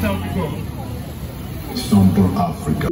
South Africa. Africa.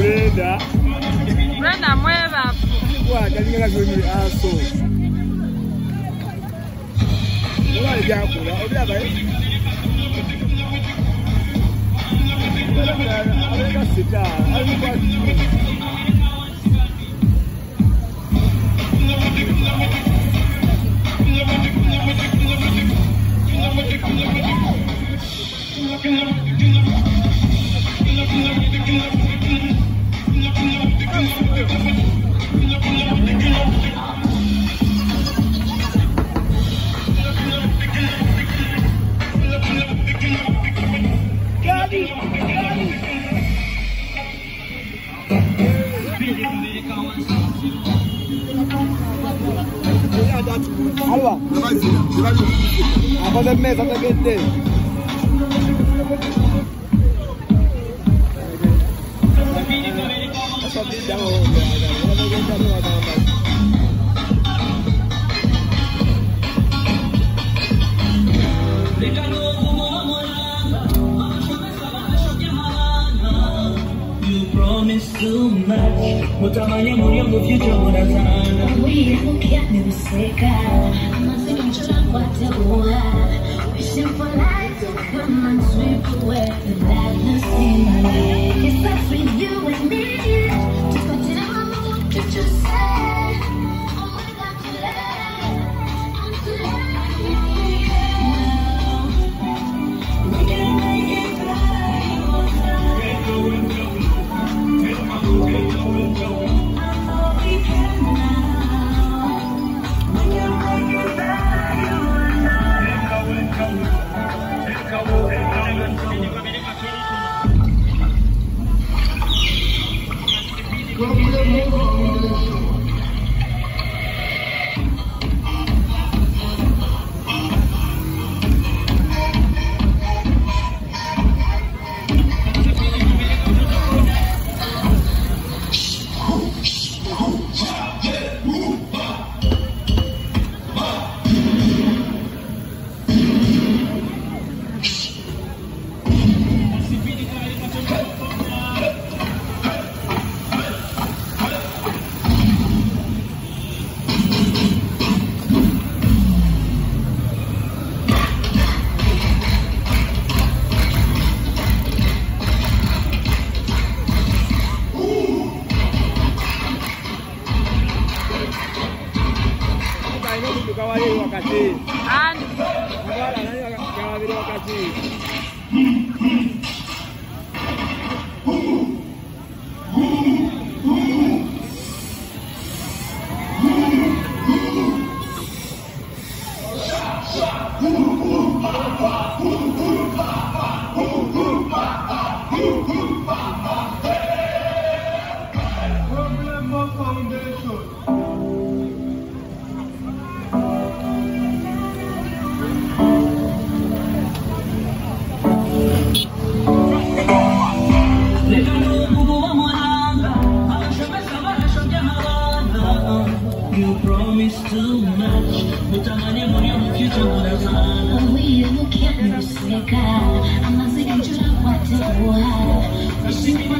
Brenda. Brenda mwebavu. Kwa kalinga kwenye aso. Mwa jakula obiraba ye. On va Abeka faire. Alba, a m hasta much I'm Mutamani yangu future unazana Mwili ukia nimeseka Mazito mchana kwa teua Wishing for life to come and sweep away The madness in my life It's like for you and me just To continue my pictures Don't be a Wananchi tukawalei wakati hii. Ndio wananchi wakawalei wakati I'm a second to what to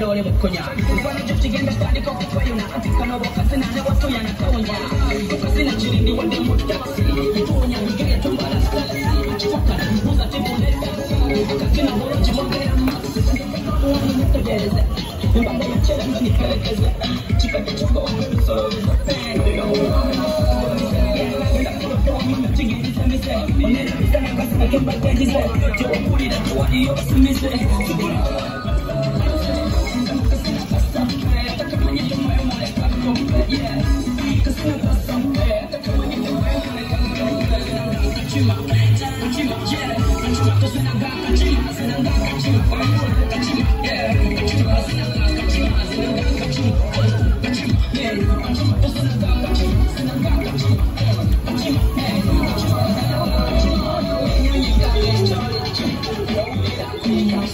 dole bukonya wani jifti genda stadi ko kufayuna tikana wakasina na watu yanakawanya wakasina chirindi wadimu